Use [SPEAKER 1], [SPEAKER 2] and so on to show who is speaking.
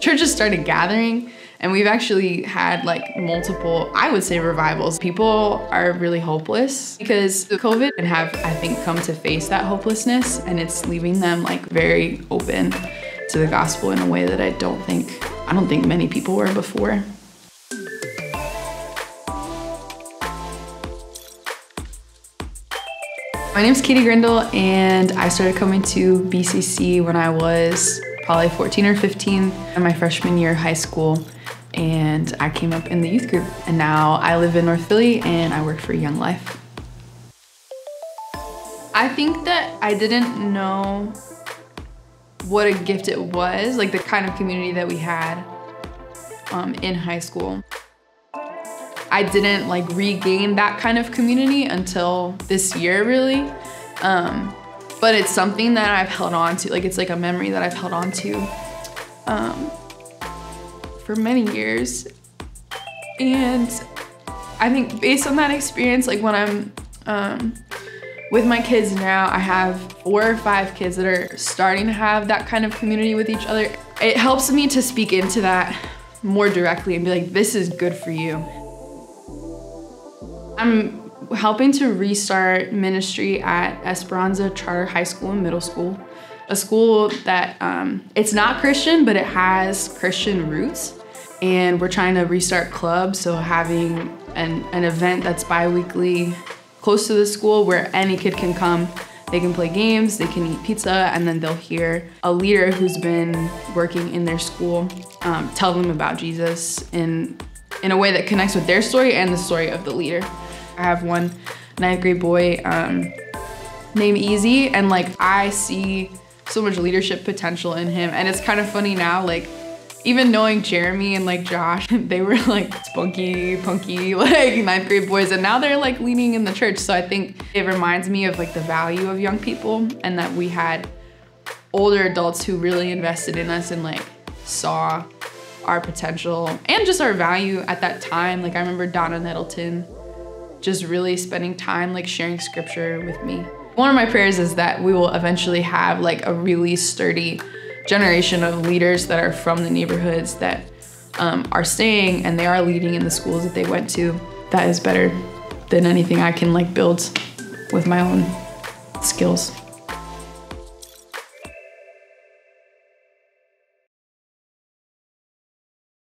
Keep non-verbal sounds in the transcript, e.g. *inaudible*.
[SPEAKER 1] churches started gathering and we've actually had like multiple, I would say revivals. People are really hopeless because COVID and have, I think, come to face that hopelessness and it's leaving them like very open to the gospel in a way that I don't think, I don't think many people were before. My name is Katie Grindle and I started coming to BCC when I was probably 14 or 15 in my freshman year of high school and I came up in the youth group and now I live in North Philly and I work for Young Life. I think that I didn't know what a gift it was, like the kind of community that we had um, in high school. I didn't like regain that kind of community until this year really. Um, but it's something that I've held on to. Like it's like a memory that I've held on to um, for many years. And I think based on that experience, like when I'm um, with my kids now, I have four or five kids that are starting to have that kind of community with each other. It helps me to speak into that more directly and be like, this is good for you. I'm helping to restart ministry at Esperanza Charter High School and Middle School, a school that um, it's not Christian, but it has Christian roots. And we're trying to restart clubs, so having an, an event that's bi-weekly close to the school where any kid can come they can play games, they can eat pizza, and then they'll hear a leader who's been working in their school um, tell them about Jesus in, in a way that connects with their story and the story of the leader. I have one ninth grade boy um, named Easy, and like I see so much leadership potential in him. And it's kind of funny now, like even knowing Jeremy and like Josh, *laughs* they were like spunky, punky, *laughs* like ninth grade boys, and now they're like leaning in the church. So I think it reminds me of like the value of young people and that we had older adults who really invested in us and like saw our potential and just our value at that time. Like I remember Donna Nettleton just really spending time like sharing scripture with me. One of my prayers is that we will eventually have like a really sturdy generation of leaders that are from the neighborhoods that um, are staying and they are leading in the schools that they went to. That is better than anything I can like build with my own skills.